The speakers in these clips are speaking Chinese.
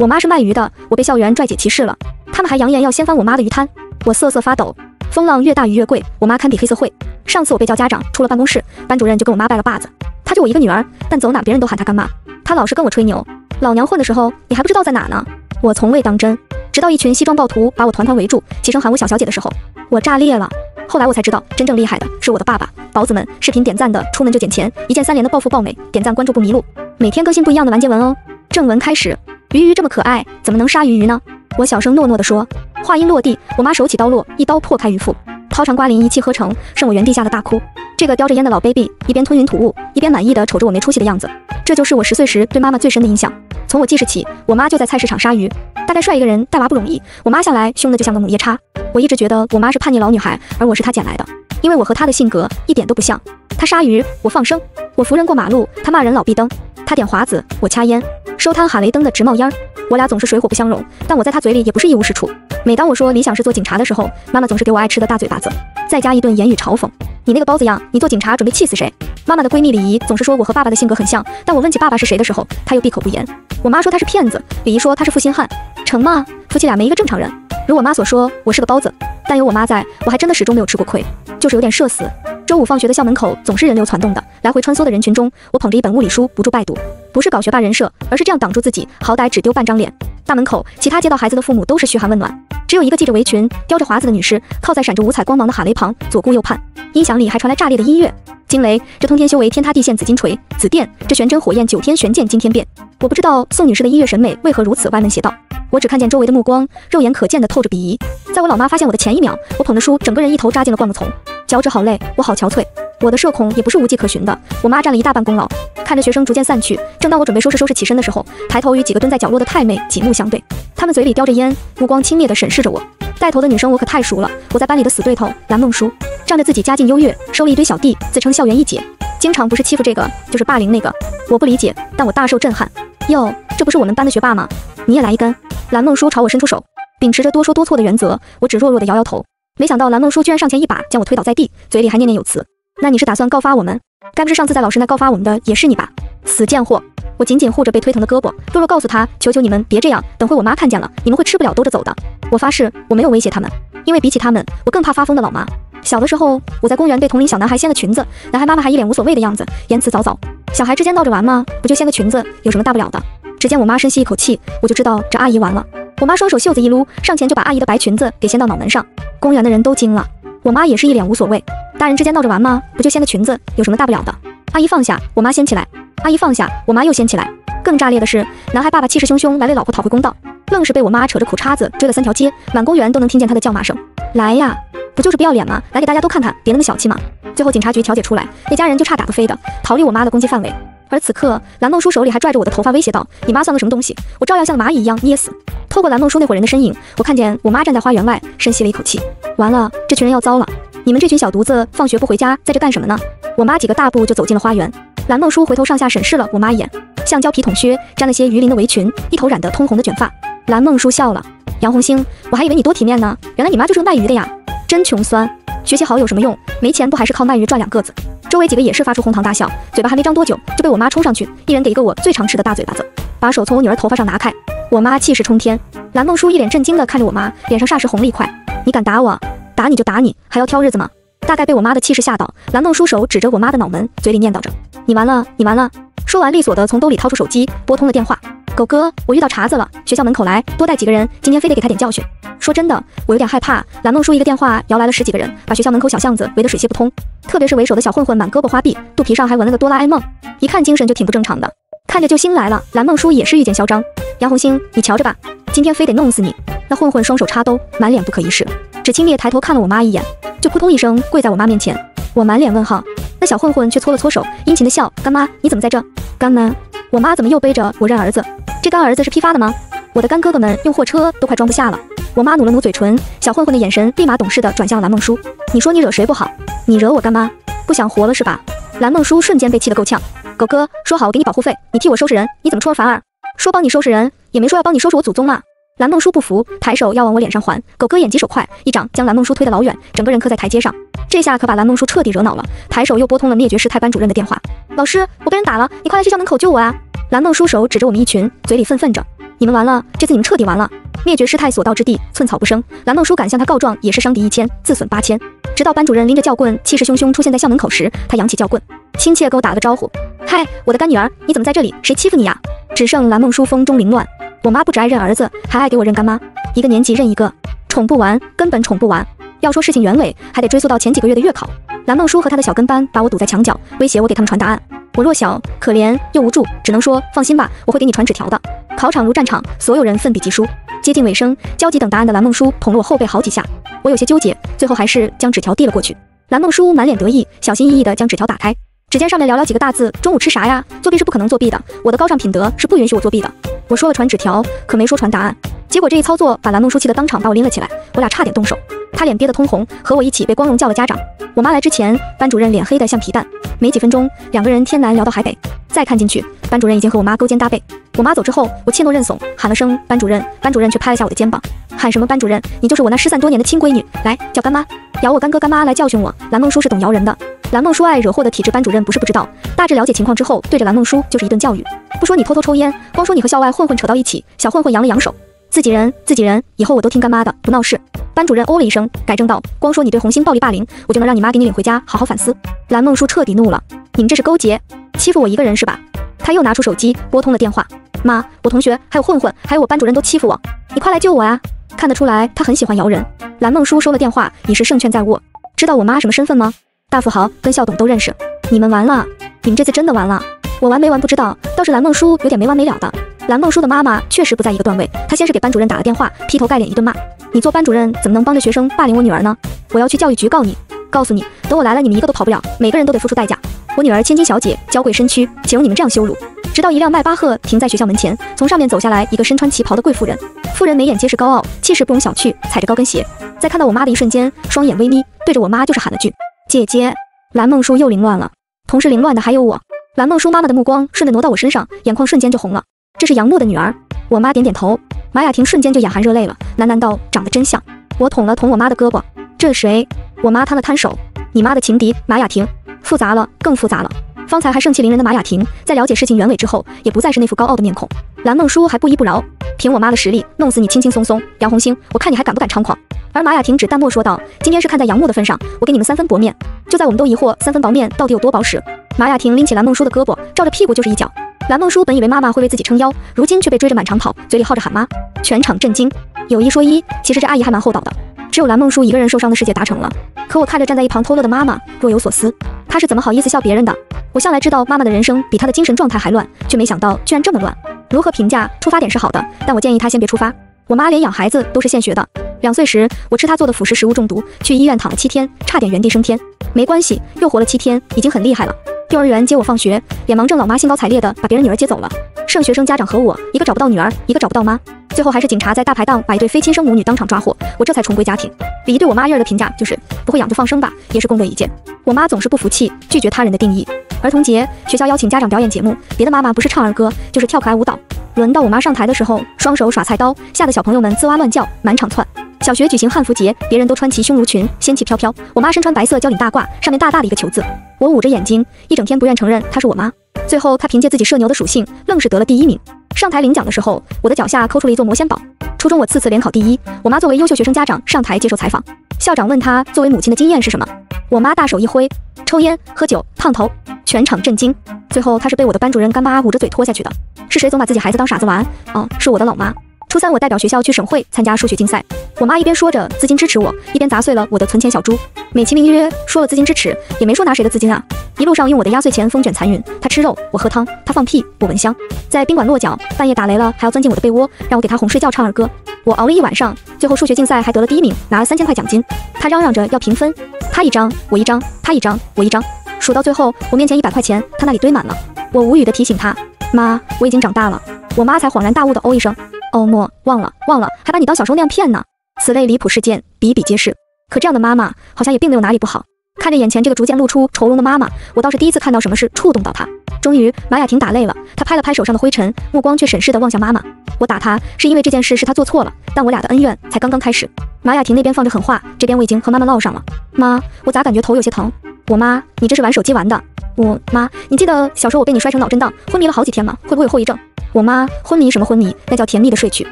我妈是卖鱼的，我被校园拽姐歧视了。他们还扬言要掀翻我妈的鱼摊，我瑟瑟发抖。风浪越大鱼越贵，我妈堪比黑社会。上次我被叫家长，出了办公室，班主任就跟我妈拜了把子。她就我一个女儿，但走哪别人都喊她干妈。她老是跟我吹牛，老娘混的时候你还不知道在哪呢。我从未当真，直到一群西装暴徒把我团团围住，齐声喊我小小姐的时候，我炸裂了。后来我才知道，真正厉害的是我的爸爸。宝子们，视频点赞的出门就捡钱，一键三连的暴富爆美，点赞关注不迷路，每天更新不一样的完结文哦。正文开始，鱼鱼这么可爱，怎么能杀鱼鱼呢？我小声诺诺地说。话音落地，我妈手起刀落，一刀破开鱼腹，掏肠刮鳞，一气呵成，剩我原地吓得大哭。这个叼着烟的老 baby 一边吞云吐雾，一边满意的瞅着我没出息的样子。这就是我十岁时对妈妈最深的印象。从我记事起，我妈就在菜市场杀鱼。大概帅一个人带娃不容易，我妈向来凶的就像个母夜叉。我一直觉得我妈是叛逆老女孩，而我是她捡来的，因为我和她的性格一点都不像。她杀鱼，我放生；我扶人过马路，她骂人老壁灯；她点华子，我掐烟；收摊喊雷灯的直冒烟儿。我俩总是水火不相容，但我在他嘴里也不是一无是处。每当我说理想是做警察的时候，妈妈总是给我爱吃的大嘴巴子，再加一顿言语嘲讽：“你那个包子样，你做警察准备气死谁？”妈妈的闺蜜李姨总是说我和爸爸的性格很像，但我问起爸爸是谁的时候，她又闭口不言。我妈说他是骗子，李姨说他是负心汉，成吗？夫妻俩没一个正常人。如我妈所说，我是个包子，但有我妈在，我还真的始终没有吃过亏，就是有点社死。周五放学的校门口总是人流攒动的，来回穿梭的人群中，我捧着一本物理书不住拜读，不是搞学霸人设，而是这样挡住自己，好歹只丢半张脸。大门口，其他接到孩子的父母都是嘘寒问暖，只有一个系着围裙、叼着华子的女士，靠在闪着五彩光芒的哈雷旁，左顾右盼。音响里还传来炸裂的音乐。惊雷，这通天修为天塌地陷紫金锤；紫电，这玄真火焰九天玄剑惊天变。我不知道宋女士的音乐审美为何如此歪门邪道，我只看见周围的目光，肉眼可见的透着鄙夷。在我老妈发现我的前一秒，我捧着书，整个人一头扎进了灌木丛，脚趾好累，我好憔悴。我的社恐也不是无迹可寻的，我妈占了一大半功劳。看着学生逐渐散去，正当我准备收拾收拾起身的时候，抬头与几个蹲在角落的太妹几目相对，她们嘴里叼着烟，目光轻蔑地审视着我。带头的女生我可太熟了，我在班里的死对头蓝梦书，仗着自己家境优越，收了一堆小弟，自称校园一姐，经常不是欺负这个，就是霸凌那个。我不理解，但我大受震撼。哟，这不是我们班的学霸吗？你也来一根？蓝梦书朝我伸出手，秉持着多说多错的原则，我只弱弱的摇摇头。没想到蓝梦书居然上前一把将我推倒在地，嘴里还念念有词。那你是打算告发我们？该不是上次在老师那告发我们的也是你吧？死贱货！我紧紧护着被推疼的胳膊，弱弱告诉他：求求你们别这样，等会我妈看见了，你们会吃不了兜着走的。我发誓，我没有威胁他们，因为比起他们，我更怕发疯的老妈。小的时候，我在公园被同龄小男孩掀了裙子，男孩妈妈还一脸无所谓的样子，言辞凿凿。小孩之间闹着玩吗？不就掀个裙子，有什么大不了的？只见我妈深吸一口气，我就知道这阿姨完了。我妈双手袖子一撸，上前就把阿姨的白裙子给掀到脑门上。公园的人都惊了，我妈也是一脸无所谓。大人之间闹着玩吗？不就掀个裙子，有什么大不了的？阿姨放下，我妈掀起来；阿姨放下，我妈又掀起来。更炸裂的是，男孩爸爸气势汹汹来为老婆讨回公道，愣是被我妈扯着苦叉子追了三条街，满公园都能听见他的叫骂声。来呀，不就是不要脸吗？来给大家都看看，别那么小气嘛！最后警察局调解出来，那家人就差打个飞的逃离我妈的攻击范围。而此刻，蓝梦书手里还拽着我的头发，威胁道：“你妈算个什么东西？我照样像蚂蚁一样捏死。”透过蓝梦书那伙人的身影，我看见我妈站在花园外，深吸了一口气。完了，这群人要糟了！你们这群小犊子，放学不回家，在这干什么呢？我妈几个大步就走进了花园。蓝梦书回头上下审视了我妈一眼，橡胶皮筒靴沾了些鱼鳞的围裙，一头染得通红的卷发。蓝梦书笑了，杨红星，我还以为你多体面呢，原来你妈就是个卖鱼的呀，真穷酸。学习好有什么用？没钱不还是靠卖鱼赚两个子？周围几个也是发出哄堂大笑，嘴巴还没张多久，就被我妈冲上去，一人给一个我最常吃的大嘴巴子，把手从我女儿头发上拿开。我妈气势冲天，蓝梦书一脸震惊的看着我妈，脸上霎时红了一块。你敢打我？打你就打你，还要挑日子吗？大概被我妈的气势吓到，蓝梦书手指着我妈的脑门，嘴里念叨着：“你完了，你完了。”说完，利索的从兜里掏出手机，拨通了电话。狗哥，我遇到茬子了，学校门口来，多带几个人，今天非得给他点教训。说真的，我有点害怕。蓝梦书一个电话摇来了十几个人，把学校门口小巷子围得水泄不通。特别是为首的小混混，满胳膊花臂，肚皮上还纹了个哆啦 A 梦，一看精神就挺不正常的，看着就心来了。蓝梦书也是遇见嚣张。杨红星，你瞧着吧，今天非得弄死你。那混混双手插兜，满脸不可一世。只轻蔑抬头看了我妈一眼，就扑通一声跪在我妈面前。我满脸问号，那小混混却搓了搓手，殷勤的笑：“干妈，你怎么在这？干妈，我妈怎么又背着我认儿子？这干儿子是批发的吗？我的干哥哥们用货车都快装不下了。”我妈努了努嘴唇，小混混的眼神立马懂事的转向了蓝梦书：“你说你惹谁不好？你惹我干妈，不想活了是吧？”蓝梦书瞬间被气得够呛。狗哥说好我给你保护费，你替我收拾人，你怎么出尔反尔？说帮你收拾人，也没说要帮你收拾我祖宗啊。蓝梦书不服，抬手要往我脸上还。狗哥眼疾手快，一掌将蓝梦书推得老远，整个人磕在台阶上。这下可把蓝梦书彻底惹恼了，抬手又拨通了灭绝师太班主任的电话。老师，我被人打了，你快来学校门口救我啊！蓝梦书手指着我们一群，嘴里愤愤着。你们完了，这次你们彻底完了。灭绝师太所到之地，寸草不生。蓝梦书敢向他告状，也是伤敌一千，自损八千。直到班主任拎着教棍，气势汹汹出现在校门口时，他扬起教棍，亲切给我打了个招呼：“嗨，我的干女儿，你怎么在这里？谁欺负你呀？”只剩蓝梦书风中凌乱。我妈不只爱认儿子，还爱给我认干妈，一个年级认一个，宠不完，根本宠不完。要说事情原委，还得追溯到前几个月的月考。蓝梦书和他的小跟班把我堵在墙角，威胁我给他们传答案。我弱小、可怜又无助，只能说放心吧，我会给你传纸条的。考场如战场，所有人奋笔疾书。接近尾声，焦急等答案的蓝梦书捅了我后背好几下，我有些纠结，最后还是将纸条递了过去。蓝梦书满脸得意，小心翼翼地将纸条打开，只见上面寥寥几个大字：中午吃啥呀？作弊是不可能作弊的，我的高尚品德是不允许我作弊的。我说了传纸条，可没说传答案。结果这一操作把蓝梦书气得当场把我拎了起来，我俩差点动手。他脸憋得通红，和我一起被光荣叫了家长。我妈来之前，班主任脸黑得像皮蛋。没几分钟，两个人天南聊到海北。再看进去，班主任已经和我妈勾肩搭背。我妈走之后，我怯懦认怂，喊了声班主任，班主任却拍了下我的肩膀，喊什么班主任？你就是我那失散多年的亲闺女，来叫干妈，咬我干哥干妈来教训我。蓝梦书是懂摇人的，蓝梦书爱惹祸的体质，班主任不是不知道，大致了解情况之后，对着蓝梦书就是一顿教育。不说你偷偷抽烟，光说你和校外混混扯到一起，小混混扬了扬手，自己人自己人，以后我都听干妈的，不闹事。班主任哦了一声，改正道，光说你对红星暴力霸凌，我就能让你妈给你领回家好好反思。蓝梦书彻底怒了，你们这是勾结，欺负我一个人是吧？他又拿出手机拨通了电话，妈，我同学还有混混，还有我班主任都欺负我，你快来救我呀！看得出来他很喜欢摇人。蓝梦书收了电话，已是胜券在握。知道我妈什么身份吗？大富豪，跟校董都认识。你们完了，你们这次真的完了。我完没完不知道，倒是蓝梦书有点没完没了的。蓝梦书的妈妈确实不在一个段位，她先是给班主任打了电话，劈头盖脸一顿骂：你做班主任怎么能帮着学生霸凌我女儿呢？我要去教育局告你！告诉你，等我来了，你们一个都跑不了，每个人都得付出代价。我女儿千金小姐，娇贵身躯，岂容你们这样羞辱？直到一辆迈巴赫停在学校门前，从上面走下来一个身穿旗袍的贵妇人。妇人眉眼皆是高傲，气势不容小觑，踩着高跟鞋，在看到我妈的一瞬间，双眼微眯，对着我妈就是喊了句：“姐姐。”蓝梦书又凌乱了，同时凌乱的还有我。蓝梦书妈妈的目光顺着挪到我身上，眼眶瞬间就红了。这是杨诺的女儿。我妈点点头。马雅婷瞬间就眼含热泪了，喃喃道：“长得真像。”我捅了捅我妈的胳膊。这谁？我妈摊了摊手。你妈的情敌马雅婷。复杂了，更复杂了。方才还盛气凌人的马雅婷，在了解事情原委之后，也不再是那副高傲的面孔。蓝梦书还不依不饶，凭我妈的实力，弄死你轻轻松松。杨红星，我看你还敢不敢猖狂？而马雅婷只淡漠说道：“今天是看在杨木的份上，我给你们三分薄面。”就在我们都疑惑三分薄面到底有多薄时，马雅婷拎起蓝梦书的胳膊，照着屁股就是一脚。蓝梦书本以为妈妈会为自己撑腰，如今却被追着满场跑，嘴里号着喊妈，全场震惊。有一说一，其实这阿姨还蛮厚道的。只有蓝梦书一个人受伤的世界达成了，可我看着站在一旁偷乐的妈妈，若有所思。她是怎么好意思笑别人的？我向来知道妈妈的人生比她的精神状态还乱，却没想到居然这么乱。如何评价？出发点是好的，但我建议她先别出发。我妈连养孩子都是现学的。两岁时，我吃她做的辅食食物中毒，去医院躺了七天，差点原地升天。没关系，又活了七天，已经很厉害了。幼儿园接我放学，脸盲症老妈兴高采烈的把别人女儿接走了，剩学生家长和我，一个找不到女儿，一个找不到妈。最后还是警察在大排档把一对非亲生母女当场抓获，我这才重归家庭。李姨对我妈婴儿的评价就是不会养就放生吧，也是功德一件。我妈总是不服气，拒绝他人的定义。儿童节，学校邀请家长表演节目，别的妈妈不是唱儿歌，就是跳可爱舞蹈。轮到我妈上台的时候，双手耍菜刀，吓得小朋友们吱哇乱叫，满场窜。小学举行汉服节，别人都穿齐胸襦裙，仙气飘飘，我妈身穿白色交领大褂，上面大大的一个球字。我捂着眼睛，一整天不愿承认她是我妈。最后她凭借自己社牛的属性，愣是得了第一名。上台领奖的时候，我的脚下抠出了一座魔仙堡。初中我次次联考第一，我妈作为优秀学生家长上台接受采访，校长问她作为母亲的经验是什么，我妈大手一挥，抽烟、喝酒、烫头，全场震惊。最后她是被我的班主任干妈捂着嘴拖下去的。是谁总把自己孩子当傻子玩？哦，是我的老妈。初三我代表学校去省会参加数学竞赛，我妈一边说着资金支持我，一边砸碎了我的存钱小猪。美其名曰说了资金支持，也没说拿谁的资金啊。一路上用我的压岁钱风卷残云，她吃肉，我喝汤，她放屁，我闻香。在宾馆落脚，半夜打雷了还要钻进我的被窝，让我给她哄睡觉唱儿歌。我熬了一晚上，最后数学竞赛还得了第一名，拿了三千块奖金。她嚷嚷着要平分，她一张我一张，她一张我一张，数到最后我面前一百块钱，她那里堆满了。我无语的提醒她，妈，我已经长大了。我妈才恍然大悟的哦一声。哦莫，忘了忘了，还把你当小时候那样骗呢。此类离谱事件比比皆是，可这样的妈妈好像也并没有哪里不好。看着眼前这个逐渐露出愁容的妈妈，我倒是第一次看到什么事触动到她。终于，马雅婷打累了，她拍了拍手上的灰尘，目光却审视的望向妈妈。我打她是因为这件事是她做错了，但我俩的恩怨才刚刚开始。马雅婷那边放着狠话，这边我已经和妈妈唠上了。妈，我咋感觉头有些疼？我妈，你这是玩手机玩的。我妈，你记得小时候我被你摔成脑震荡，昏迷了好几天吗？会不会有后遗症？我妈，昏迷什么昏迷？那叫甜蜜的睡去。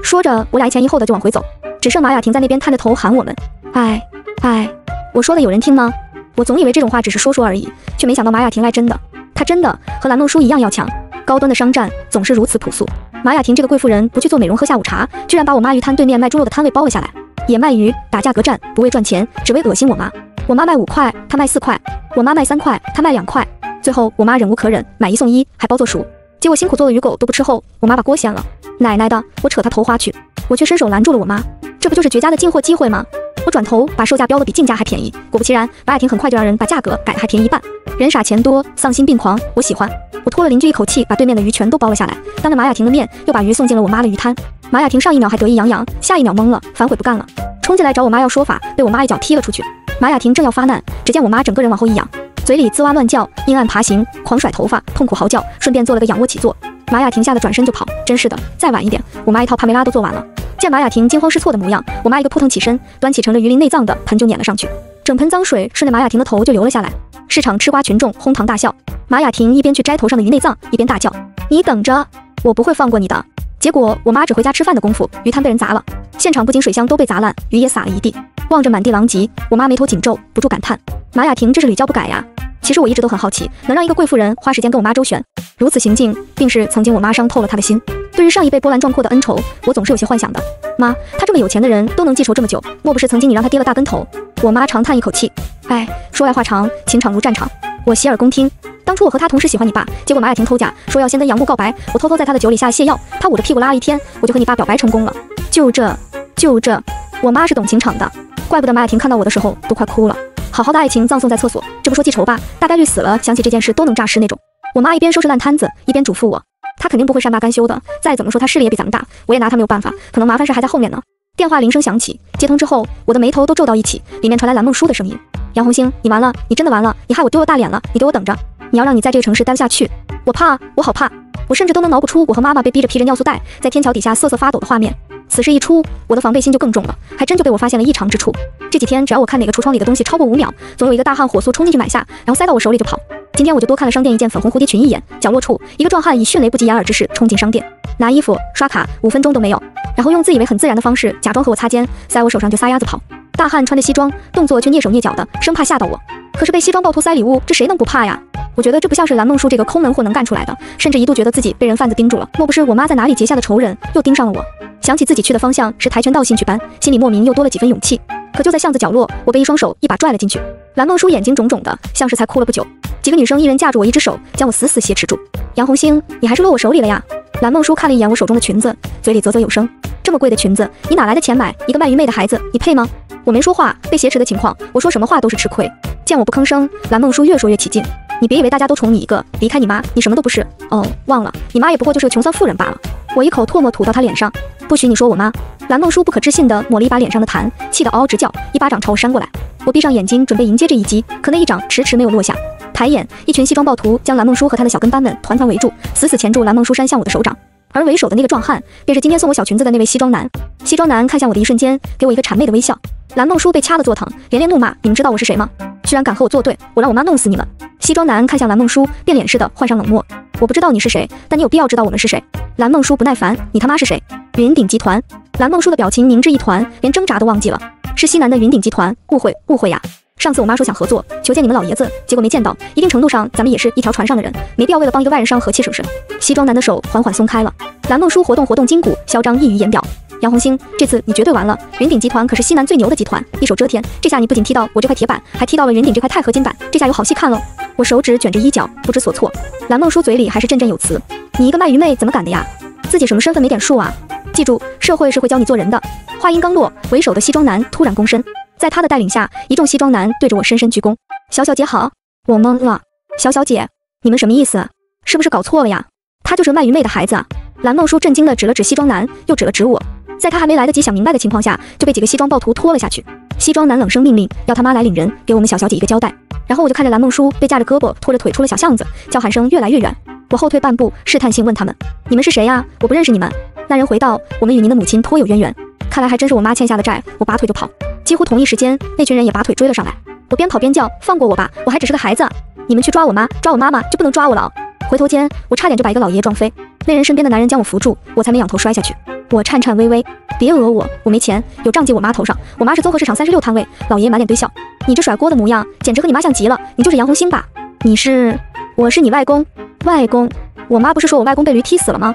说着，我俩一前一后的就往回走，只剩马雅婷在那边探着头喊我们。哎哎，我说的有人听吗？我总以为这种话只是说说而已，却没想到马雅婷来真的。她真的和蓝梦书一样要强。高端的商战总是如此朴素。马雅婷这个贵妇人不去做美容喝下午茶，居然把我妈鱼摊对面卖猪肉的摊位包了下来。也卖鱼打价格战，不为赚钱，只为恶心我妈。我妈卖五块，她卖四块；我妈卖三块，她卖两块。最后我妈忍无可忍，买一送一，还包做熟。结果辛苦做的鱼狗都不吃后，我妈把锅掀了。奶奶的，我扯她头花去，我却伸手拦住了我妈。这不就是绝佳的进货机会吗？我转头把售价标的比进价还便宜。果不其然，马雅婷很快就让人把价格改的还便宜一半。人傻钱多，丧心病狂，我喜欢。我拖了邻居一口气，把对面的鱼全都包了下来，当着马雅婷的面又把鱼送进了我妈的鱼摊。马雅婷上一秒还得意洋洋，下一秒懵了，反悔不干了，冲进来找我妈要说法，被我妈一脚踢了出去。马雅婷正要发难，只见我妈整个人往后一仰，嘴里吱哇乱叫，阴暗爬行，狂甩头发，痛苦嚎叫，顺便做了个仰卧起坐。马雅婷吓得转身就跑，真是的，再晚一点，我妈一套帕梅拉都做完了。见马雅婷惊慌失措的模样，我妈一个扑腾起身，端起盛着鱼鳞内脏的盆就撵了上去，整盆脏水顺着马雅婷的头就流了下来。市场吃瓜群众哄堂大笑，马雅婷一边去摘头上的鱼内脏，一边大叫：“你等着，我不会放过你的！”结果我妈只回家吃饭的功夫，鱼摊被人砸了，现场不仅水箱都被砸烂，鱼也洒了一地。望着满地狼藉，我妈眉头紧皱，不住感叹：“马雅婷这是屡教不改呀！”其实我一直都很好奇，能让一个贵妇人花时间跟我妈周旋，如此行径，定是曾经我妈伤透了她的心。对于上一辈波澜壮阔的恩仇，我总是有些幻想的。妈，她这么有钱的人都能记仇这么久，莫不是曾经你让她跌了大跟头？我妈长叹一口气，哎，说来话长，情场如战场，我洗耳恭听。当初我和他同时喜欢你爸，结果马雅婷偷假，说要先跟杨木告白，我偷偷在他的酒里下了泻药，他捂着屁股拉了一天，我就和你爸表白成功了。就这就这，我妈是懂情场的，怪不得马雅婷看到我的时候都快哭了。好好的爱情葬送在厕所，这不说记仇吧，大概率死了，想起这件事都能诈尸那种。我妈一边收拾烂摊子，一边嘱咐我，她肯定不会善罢甘休的。再怎么说她势力也比咱们大，我也拿她没有办法，可能麻烦事还在后面呢。电话铃声响起，接通之后，我的眉头都皱到一起，里面传来蓝梦书的声音：“杨红星，你完了，你真的完了，你害我丢了大脸了，你给我等着。”你要让你在这个城市待不下去，我怕，我好怕，我甚至都能脑补出我和妈妈被逼着披着尿素袋在天桥底下瑟瑟发抖的画面。此事一出，我的防备心就更重了，还真就被我发现了异常之处。这几天，只要我看哪个橱窗里的东西超过五秒，总有一个大汉火速冲进去买下，然后塞到我手里就跑。今天我就多看了商店一件粉红蝴蝶裙一眼，角落处一个壮汉以迅雷不及掩耳之势冲进商店，拿衣服、刷卡，五分钟都没有，然后用自以为很自然的方式假装和我擦肩，塞我手上就撒丫子跑。大汉穿着西装，动作却蹑手蹑脚的，生怕吓到我。可是被西装暴徒塞礼物，这谁能不怕呀？我觉得这不像是蓝梦书这个抠门货能干出来的，甚至一度觉得自己被人贩子盯住了。莫不是我妈在哪里结下的仇人又盯上了我？想起自己去的方向是跆拳道兴趣班，心里莫名又多了几分勇气。可就在巷子角落，我被一双手一把拽了进去。蓝梦书眼睛肿肿的，像是才哭了不久。几个女生一人架住我一只手，将我死死挟持住。杨红星，你还是落我手里了呀？蓝梦书看了一眼我手中的裙子，嘴里啧啧有声：这么贵的裙子，你哪来的钱买？一个卖鱼妹的孩子，你配吗？我没说话，被挟持的情况，我说什么话都是吃亏。见我不吭声，蓝梦书越说越起劲。你别以为大家都宠你一个，离开你妈，你什么都不是。哦，忘了，你妈也不过就是个穷酸妇人罢了。我一口唾沫吐到他脸上，不许你说我妈。蓝梦书不可置信地抹了一把脸上的痰，气得嗷嗷直叫，一巴掌朝我扇过来。我闭上眼睛准备迎接这一击，可那一掌迟迟没有落下。抬眼，一群西装暴徒将蓝梦书和他的小跟班们团团围住，死死钳住蓝梦书扇向我的手掌。而为首的那个壮汉，便是今天送我小裙子的那位西装男。西装男看向我的一瞬间，给我一个谄媚的微笑。蓝梦书被掐了坐疼，连连怒骂：“你们知道我是谁吗？居然敢和我作对，我让我妈弄死你们！”西装男看向蓝梦书，变脸似的换上冷漠：“我不知道你是谁，但你有必要知道我们是谁。”蓝梦书不耐烦：“你他妈是谁？”云顶集团。蓝梦书的表情凝滞一团，连挣扎都忘记了。是西南的云顶集团，误会误会呀！上次我妈说想合作，求见你们老爷子，结果没见到。一定程度上，咱们也是一条船上的人，没必要为了帮一个外人伤和气，是不是？西装男的手缓缓松开了，蓝梦书活动活动筋骨，嚣张溢于言表。杨红星，这次你绝对完了！云顶集团可是西南最牛的集团，一手遮天。这下你不仅踢到我这块铁板，还踢到了云顶这块钛合金板，这下有好戏看喽！我手指卷着衣角，不知所措。蓝梦书嘴里还是振振有词：“你一个卖鱼妹怎么敢的呀？自己什么身份没点数啊？记住，社会是会教你做人的。”话音刚落，为首的西装男突然躬身，在他的带领下，一众西装男对着我深深鞠躬。小小姐好，我懵了。小小姐，你们什么意思？是不是搞错了呀？他就是卖鱼妹的孩子啊。蓝梦书震惊地指了指西装男，又指了指我。在他还没来得及想明白的情况下，就被几个西装暴徒拖了下去。西装男冷声命令，要他妈来领人，给我们小小姐一个交代。然后我就看着蓝梦书被架着胳膊拖着腿出了小巷子，叫喊声越来越远。我后退半步，试探性问他们：“你们是谁呀？我不认识你们。”那人回道：“我们与您的母亲颇有渊源。”看来还真是我妈欠下的债。我拔腿就跑，几乎同一时间，那群人也拔腿追了上来。我边跑边叫：“放过我吧，我还只是个孩子！你们去抓我妈，抓我妈妈就不能抓我了！”回头间，我差点就把一个老爷爷撞飞。那人身边的男人将我扶住，我才没仰头摔下去。我颤颤巍巍：“别讹我，我没钱，有账记我妈头上。我妈是综合市场三十六摊位。”老爷爷满脸堆笑：“你这甩锅的模样，简直和你妈像极了。你就是杨红星吧？你是？我是你外公。外公？我妈不是说我外公被驴踢死了吗？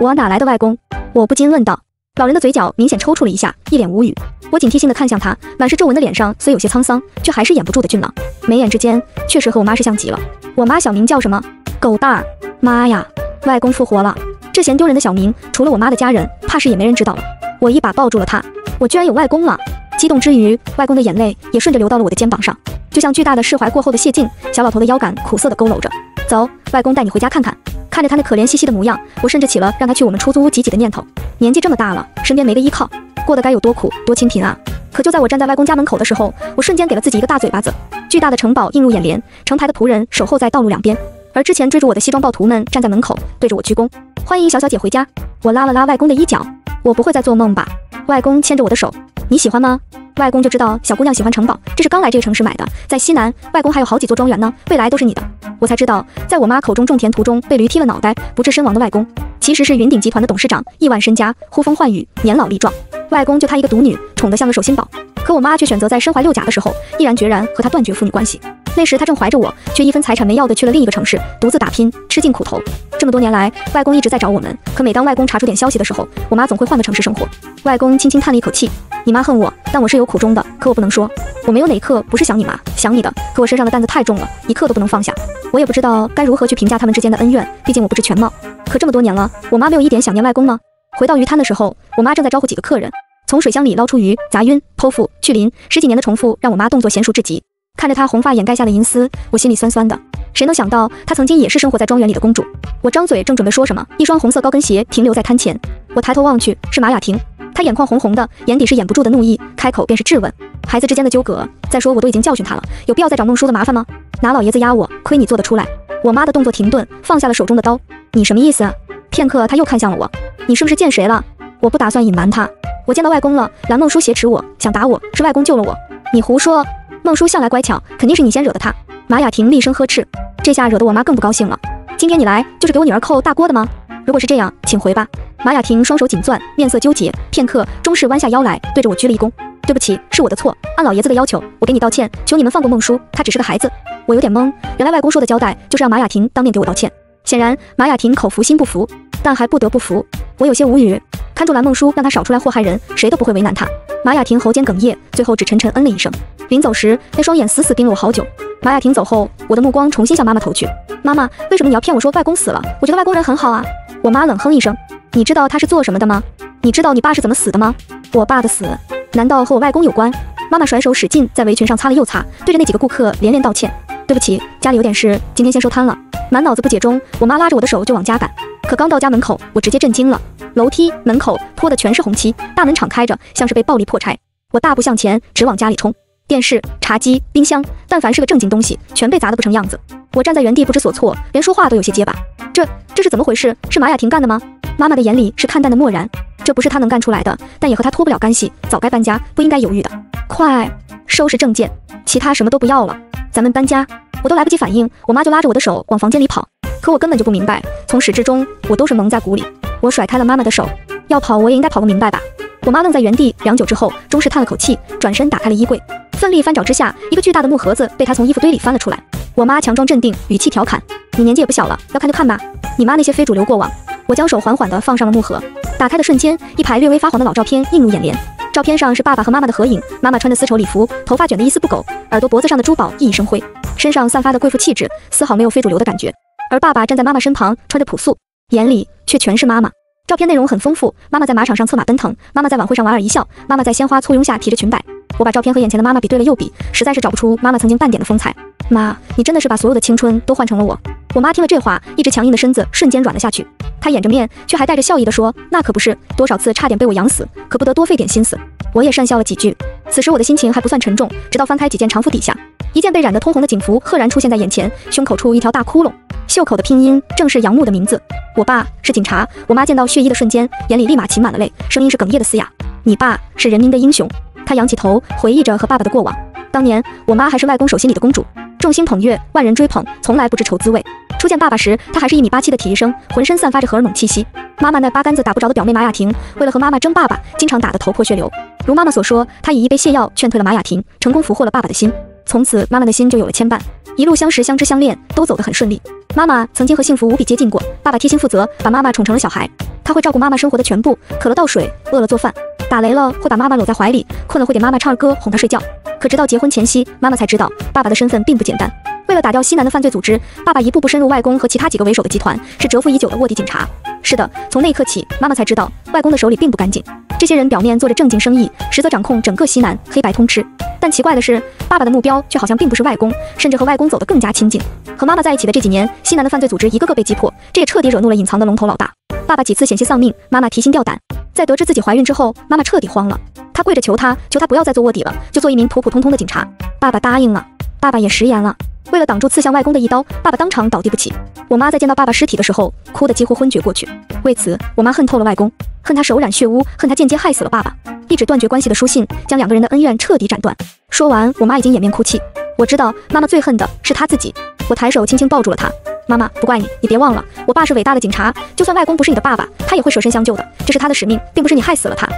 我哪来的外公？”我不禁问道。老人的嘴角明显抽搐了一下，一脸无语。我警惕性的看向他，满是皱纹的脸上虽有些沧桑，却还是掩不住的俊朗。眉眼之间，确实和我妈是像极了。我妈小名叫什么？狗蛋儿。妈呀，外公复活了！这嫌丢人的小名，除了我妈的家人，怕是也没人知道了。我一把抱住了他，我居然有外公了！激动之余，外公的眼泪也顺着流到了我的肩膀上，就像巨大的释怀过后的谢晋。小老头的腰杆苦涩的佝偻着。走，外公带你回家看看。看着他那可怜兮兮的模样，我甚至起了让他去我们出租屋挤挤的念头。年纪这么大了，身边没个依靠，过得该有多苦多清贫啊！可就在我站在外公家门口的时候，我瞬间给了自己一个大嘴巴子。巨大的城堡映入眼帘，成排的仆人守候在道路两边。而之前追逐我的西装暴徒们站在门口，对着我鞠躬，欢迎小小姐回家。我拉了拉外公的衣角，我不会在做梦吧？外公牵着我的手，你喜欢吗？外公就知道小姑娘喜欢城堡，这是刚来这个城市买的，在西南。外公还有好几座庄园呢，未来都是你的。我才知道，在我妈口中种田途中被驴踢了脑袋，不治身亡的外公，其实是云顶集团的董事长，亿万身家，呼风唤雨，年老力壮。外公就他一个独女，宠得像个手心宝。可我妈却选择在身怀六甲的时候，毅然决然和他断绝父女关系。那时他正怀着我，却一分财产没要的去了另一个城市，独自打拼，吃尽苦头。这么多年来，外公一直在找我们，可每当外公查出点消息的时候，我妈总会换个城市生活。外公轻轻叹了一口气：“你妈恨我，但我是有苦衷的，可我不能说。我没有哪一刻不是想你妈，想你的，可我身上的担子太重了，一刻都不能放下。我也不知道该如何去评价他们之间的恩怨，毕竟我不知全貌。可这么多年了，我妈没有一点想念外公吗？”回到鱼滩的时候，我妈正在招呼几个客人，从水箱里捞出鱼，砸晕、剖腹、去鳞，十几年的重复让我妈动作娴熟至极。看着她红发掩盖下的银丝，我心里酸酸的。谁能想到她曾经也是生活在庄园里的公主？我张嘴正准备说什么，一双红色高跟鞋停留在摊前。我抬头望去，是马雅婷。他眼眶红红的，眼底是掩不住的怒意，开口便是质问：孩子之间的纠葛，再说我都已经教训他了，有必要再找孟叔的麻烦吗？拿老爷子压我，亏你做得出来。我妈的动作停顿，放下了手中的刀。你什么意思？片刻，他又看向了我。你是不是见谁了？我不打算隐瞒他。我见到外公了，蓝孟叔挟持我，想打我，是外公救了我。你胡说。孟叔向来乖巧，肯定是你先惹的他。马雅婷厉声呵斥，这下惹得我妈更不高兴了。今天你来就是给我女儿扣大锅的吗？如果是这样，请回吧。马雅婷双手紧攥，面色纠结，片刻终是弯下腰来，对着我鞠了一躬。对不起，是我的错。按老爷子的要求，我给你道歉，求你们放过孟叔，他只是个孩子。我有点懵，原来外公说的交代就是让马雅婷当面给我道歉。显然马雅婷口服心不服，但还不得不服。我有些无语，看住蓝梦叔，让他少出来祸害人，谁都不会为难他。马雅婷喉间哽咽，最后只沉沉嗯了一声。临走时，那双眼死死盯了我好久。马雅婷走后，我的目光重新向妈妈投去。妈妈，为什么你要骗我说外公死了？我觉得外公人很好啊。我妈冷哼一声，你知道他是做什么的吗？你知道你爸是怎么死的吗？我爸的死，难道和我外公有关？妈妈甩手使劲在围裙上擦了又擦，对着那几个顾客连连道歉。对不起，家里有点事，今天先收摊了。满脑子不解中，我妈拉着我的手就往家赶。可刚到家门口，我直接震惊了。楼梯、门口泼的全是红漆，大门敞开着，像是被暴力破拆。我大步向前，直往家里冲。电视、茶几、冰箱，但凡是个正经东西，全被砸得不成样子。我站在原地不知所措，连说话都有些结巴。这这是怎么回事？是马雅婷干的吗？妈妈的眼里是看淡的漠然。这不是她能干出来的，但也和她脱不了干系。早该搬家，不应该犹豫的。快收拾证件，其他什么都不要了，咱们搬家。我都来不及反应，我妈就拉着我的手往房间里跑。可我根本就不明白，从始至终我都是蒙在鼓里。我甩开了妈妈的手，要跑我也应该跑个明白吧。我妈愣在原地，良久之后，终是叹了口气，转身打开了衣柜。奋力翻找之下，一个巨大的木盒子被她从衣服堆里翻了出来。我妈强装镇定，语气调侃：“你年纪也不小了，要看就看吧。你妈那些非主流过往。”我将手缓缓地放上了木盒，打开的瞬间，一排略微发黄的老照片映入眼帘。照片上是爸爸和妈妈的合影，妈妈穿着丝绸礼服，头发卷得一丝不苟，耳朵脖子上的珠宝熠熠生辉，身上散发的贵妇气质丝毫没有非主流的感觉。而爸爸站在妈妈身旁，穿着朴素，眼里却全是妈妈。照片内容很丰富，妈妈在马场上策马奔腾，妈妈在晚会上莞尔一笑，妈妈在鲜花簇拥下提着裙摆。我把照片和眼前的妈妈比对了又比，实在是找不出妈妈曾经半点的风采。妈，你真的是把所有的青春都换成了我。我妈听了这话，一直强硬的身子瞬间软了下去。她掩着面，却还带着笑意的说：“那可不是，多少次差点被我养死，可不得多费点心思。”我也讪笑了几句。此时我的心情还不算沉重，直到翻开几件长服底下，一件被染得通红的警服赫然出现在眼前，胸口处一条大窟窿。袖口的拼音正是杨木的名字。我爸是警察。我妈见到血衣的瞬间，眼里立马噙满了泪，声音是哽咽的嘶哑。你爸是人民的英雄。他仰起头，回忆着和爸爸的过往。当年我妈还是外公手心里的公主，众星捧月，万人追捧，从来不知愁滋味。初见爸爸时，他还是一米八七的体育生，浑身散发着荷尔蒙气息。妈妈那八竿子打不着的表妹马雅婷，为了和妈妈争爸爸，经常打得头破血流。如妈妈所说，她以一杯泻药劝退了马雅婷，成功俘获了爸爸的心。从此，妈妈的心就有了牵绊，一路相识、相知、相恋，都走得很顺利。妈妈曾经和幸福无比接近过，爸爸贴心负责，把妈妈宠成了小孩。他会照顾妈妈生活的全部，渴了倒水，饿了做饭，打雷了会把妈妈搂在怀里，困了会给妈妈唱儿歌哄她睡觉。可直到结婚前夕，妈妈才知道爸爸的身份并不简单。为了打掉西南的犯罪组织，爸爸一步步深入外公和其他几个为首的集团，是蛰伏已久的卧底警察。是的，从那一刻起，妈妈才知道外公的手里并不干净。这些人表面做着正经生意，实则掌控整个西南，黑白通吃。但奇怪的是，爸爸的目标却好像并不是外公，甚至和外公走得更加亲近。和妈妈在一起的这几年，西南的犯罪组织一个个被击破，这也彻底惹怒了隐藏的龙头老大。爸爸几次险些丧命，妈妈提心吊胆。在得知自己怀孕之后，妈妈彻底慌了，她跪着求他，求他不要再做卧底了，就做一名普普通通的警察。爸爸答应了，爸爸也食言了。为了挡住刺向外公的一刀，爸爸当场倒地不起。我妈在见到爸爸尸体的时候，哭得几乎昏厥过去。为此，我妈恨透了外公，恨他手染血污，恨他间接害死了爸爸。一纸断绝关系的书信，将两个人的恩怨彻底斩断。说完，我妈已经掩面哭泣。我知道妈妈最恨的是她自己。我抬手轻轻抱住了她。妈妈，不怪你，你别忘了，我爸是伟大的警察，就算外公不是你的爸爸，他也会舍身相救的，这是他的使命，并不是你害死了他。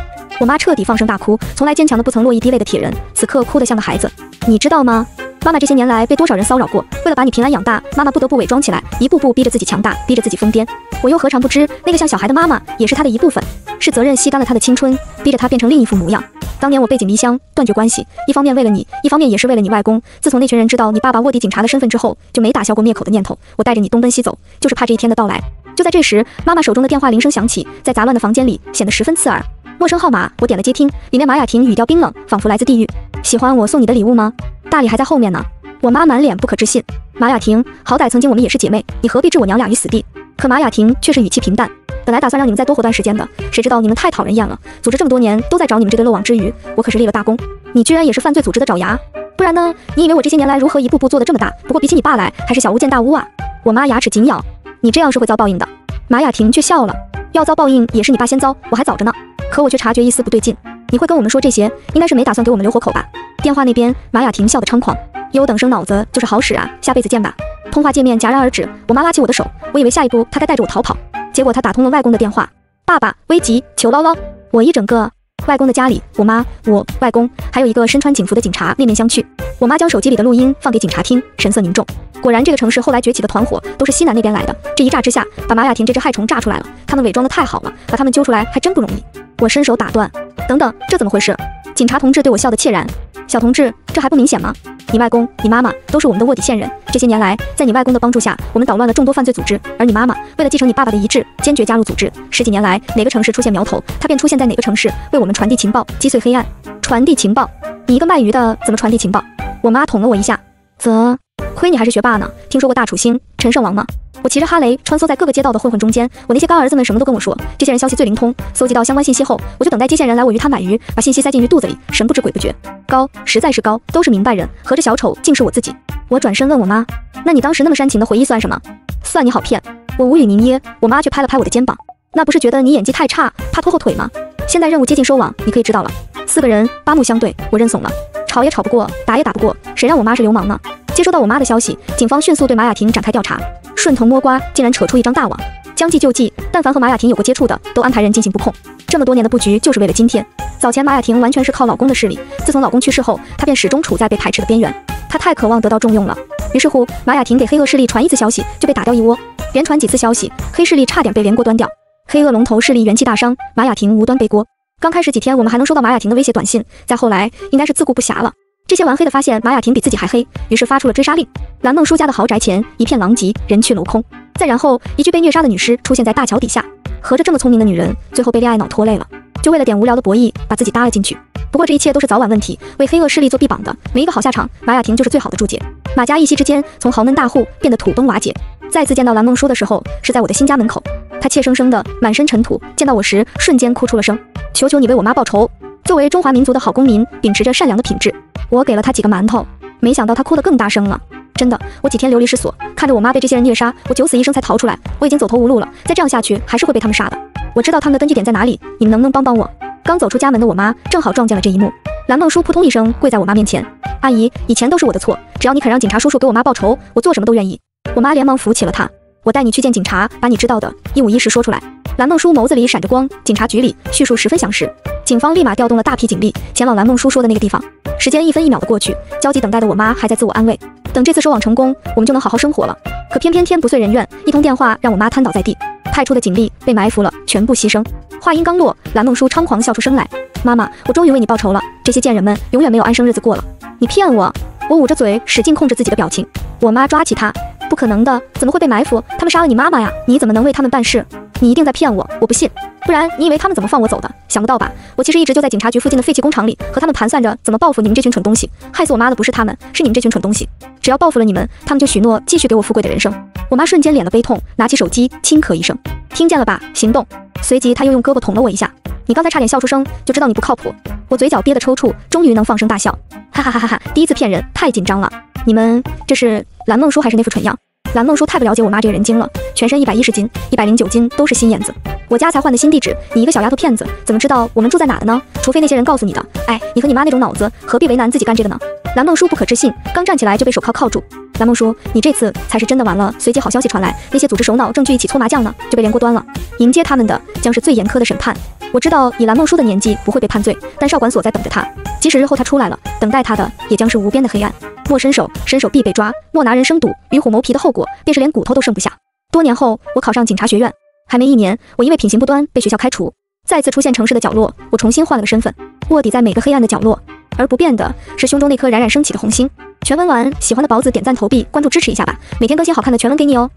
我妈彻底放声大哭，从来坚强的不曾落一滴泪的铁人，此刻哭得像个孩子。你知道吗？妈妈这些年来被多少人骚扰过？为了把你平安养大，妈妈不得不伪装起来，一步步逼着自己强大，逼着自己疯癫。我又何尝不知，那个像小孩的妈妈也是她的一部分，是责任吸干了她的青春，逼着她变成另一副模样。当年我背井离乡，断绝关系，一方面为了你，一方面也是为了你外公。自从那群人知道你爸爸卧底警察的身份之后，就没打消过灭口的念头。我带着你东奔西走，就是怕这一天的到来。就在这时，妈妈手中的电话铃声响起，在杂乱的房间里显得十分刺耳。陌生号码，我点了接听，里面马雅婷语调冰冷，仿佛来自地狱。喜欢我送你的礼物吗？大礼还在后面呢。我妈满脸不可置信，马雅婷，好歹曾经我们也是姐妹，你何必置我娘俩于死地？可马雅婷却是语气平淡，本来打算让你们再多活段时间的，谁知道你们太讨人厌了，组织这么多年都在找你们这对漏网之鱼，我可是立了大功，你居然也是犯罪组织的爪牙？不然呢？你以为我这些年来如何一步步做的这么大？不过比起你爸来，还是小巫见大巫啊！我妈牙齿紧咬，你这样是会遭报应的。马雅婷却笑了，要遭报应也是你爸先遭，我还早着呢。可我却察觉一丝不对劲，你会跟我们说这些，应该是没打算给我们留活口吧？电话那边，马雅婷笑得猖狂。优等生脑子就是好使啊，下辈子见吧。通话界面戛然而止，我妈拉起我的手，我以为下一步她该带着我逃跑，结果她打通了外公的电话。爸爸，危急，求捞捞！我一整个外公的家里，我妈、我外公还有一个身穿警服的警察面面相觑。我妈将手机里的录音放给警察听，神色凝重。果然，这个城市后来崛起的团伙都是西南那边来的。这一炸之下，把马雅婷这只害虫炸出来了。他们伪装的太好了，把他们揪出来还真不容易。我伸手打断，等等，这怎么回事？警察同志对我笑得怯然。小同志，这还不明显吗？你外公、你妈妈都是我们的卧底线人。这些年来，在你外公的帮助下，我们捣乱了众多犯罪组织。而你妈妈为了继承你爸爸的遗志，坚决加入组织。十几年来，哪个城市出现苗头，她便出现在哪个城市，为我们传递情报，击碎黑暗。传递情报？你一个卖鱼的怎么传递情报？我妈捅了我一下，啧，亏你还是学霸呢。听说过大楚星、陈胜王吗？我骑着哈雷穿梭在各个街道的混混中间，我那些干儿子们什么都跟我说，这些人消息最灵通。搜集到相关信息后，我就等待接线人来我鱼摊买鱼，把信息塞进鱼肚子里，神不知鬼不觉。高，实在是高，都是明白人，合着小丑竟是我自己。我转身问我妈，那你当时那么煽情的回忆算什么？算你好骗。我无语凝噎，我妈却拍了拍我的肩膀，那不是觉得你演技太差，怕拖后腿吗？现在任务接近收网，你可以知道了。四个人八目相对，我认怂了，吵也吵不过，打也打不过，谁让我妈是流氓呢？接收到我妈的消息，警方迅速对马雅婷展开调查。顺藤摸瓜，竟然扯出一张大网，将计就计。但凡和马雅婷有过接触的，都安排人进行布控。这么多年的布局，就是为了今天。早前马雅婷完全是靠老公的势力，自从老公去世后，她便始终处在被排斥的边缘。她太渴望得到重用了，于是乎，马雅婷给黑恶势力传一次消息，就被打掉一窝；连传几次消息，黑势力差点被连锅端掉。黑恶龙头势力元气大伤，马雅婷无端背锅。刚开始几天，我们还能收到马雅婷的威胁短信，再后来，应该是自顾不暇了。这些玩黑的发现马雅婷比自己还黑，于是发出了追杀令。蓝梦书家的豪宅前一片狼藉，人去楼空。再然后，一具被虐杀的女尸出现在大桥底下。合着这么聪明的女人，最后被恋爱脑拖累了，就为了点无聊的博弈，把自己搭了进去。不过这一切都是早晚问题，为黑恶势力做臂膀的没一个好下场。马雅婷就是最好的注解。马家一夕之间从豪门大户变得土崩瓦解。再次见到蓝梦书的时候，是在我的新家门口。她怯生生的满身尘土，见到我时瞬间哭出了声。求求你为我妈报仇。作为中华民族的好公民，秉持着善良的品质，我给了他几个馒头，没想到他哭得更大声了。真的，我几天流离失所，看着我妈被这些人虐杀，我九死一生才逃出来。我已经走投无路了，再这样下去，还是会被他们杀的。我知道他们的根据点在哪里，你们能不能帮帮我？刚走出家门的我妈，正好撞见了这一幕。蓝梦书扑通一声跪在我妈面前，阿姨，以前都是我的错，只要你肯让警察叔叔给我妈报仇，我做什么都愿意。我妈连忙扶起了他，我带你去见警察，把你知道的一五一十说出来。蓝梦书眸子里闪着光，警察局里叙述十分详实，警方立马调动了大批警力前往蓝梦书说的那个地方。时间一分一秒的过去，焦急等待的我妈还在自我安慰，等这次收网成功，我们就能好好生活了。可偏偏天不遂人愿，一通电话让我妈瘫倒在地，派出的警力被埋伏了，全部牺牲。话音刚落，蓝梦书猖狂笑出声来：“妈妈，我终于为你报仇了！这些贱人们永远没有安生日子过了！你骗我！”我捂着嘴，使劲控制自己的表情。我妈抓起他：“不可能的，怎么会被埋伏？他们杀了你妈妈呀！你怎么能为他们办事？你一定在骗我！我不信！不然你以为他们怎么放我走的？想不到吧？我其实一直就在警察局附近的废弃工厂里，和他们盘算着怎么报复你们这群蠢东西。害死我妈的不是他们，是你们这群蠢东西！只要报复了你们，他们就许诺继续给我富贵的人生。”我妈瞬间脸的悲痛，拿起手机轻咳一声：“听见了吧？行动！”随即，他又用胳膊捅了我一下。你刚才差点笑出声，就知道你不靠谱。我嘴角憋得抽搐，终于能放声大笑，哈哈哈哈哈！第一次骗人，太紧张了。你们这是蓝梦书还是那副蠢样？蓝梦书太不了解我妈这个人精了，全身一百一十斤，一百零九斤都是心眼子。我家才换的新地址，你一个小丫头片子，怎么知道我们住在哪的呢？除非那些人告诉你的。哎，你和你妈那种脑子，何必为难自己干这个呢？蓝梦书不可置信，刚站起来就被手铐铐住。蓝梦书，你这次才是真的完了。随即好消息传来，那些组织首脑正聚一起搓麻将呢，就被连锅端了。迎接他们的将是最严苛的审判。我知道以蓝梦书的年纪不会被判罪，但少管所在等着他。即使日后他出来了，等待他的也将是无边的黑暗。莫伸手，伸手必被抓；莫拿人生赌，与虎谋皮的后果便是连骨头都剩不下。多年后，我考上警察学院，还没一年，我因为品行不端被学校开除。再次出现城市的角落，我重新换了个身份，卧底在每个黑暗的角落，而不变的是胸中那颗冉冉升起的红星。全文完，喜欢的宝子点赞投币关注支持一下吧，每天更新好看的全文给你哦。